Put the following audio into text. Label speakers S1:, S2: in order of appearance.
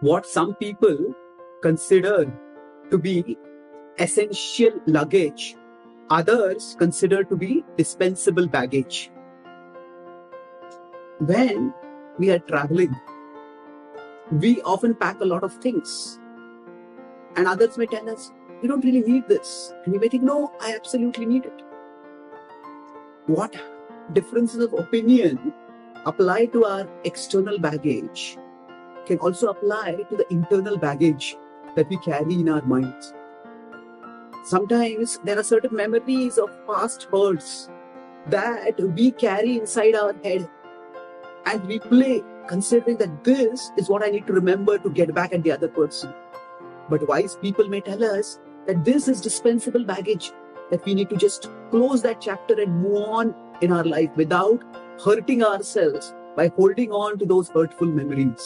S1: what some people consider to be essential luggage, others consider to be dispensable baggage. When we are traveling, we often pack a lot of things, and others may tell us, You don't really need this. And we may think, No, I absolutely need it. What differences of opinion apply to our external baggage can also apply to the internal baggage that we carry in our minds. Sometimes there are certain memories of past hurts that we carry inside our head and we play considering that this is what I need to remember to get back at the other person. But wise people may tell us that this is dispensable baggage, that we need to just close that chapter and move on in our life without hurting ourselves by holding on to those hurtful memories.